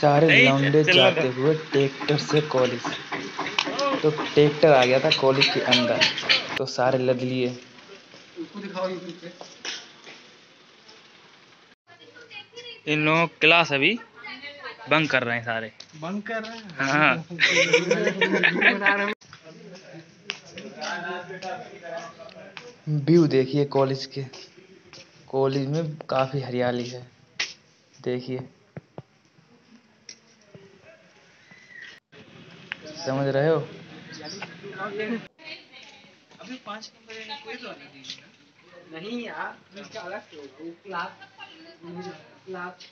सारे लौंडे जाते हुए ट्रैक्टर से कॉलेज। तो ट्रैक्टर आ गया था कॉलेज के अंदर तो सारे लद लिए। इन लोगों क्लास अभी बंक कर रहे हैं सारे। बंद कर रहे हैं? हाँ। व्यू देखिए कॉलेज के। कॉलेज में काफ़ी हरियाली है। देखिए। समझ रहे हो? अभी पाँच नंबर है कोई तो नहीं यार इसका अलग क्लास क्लास